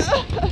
Ugh.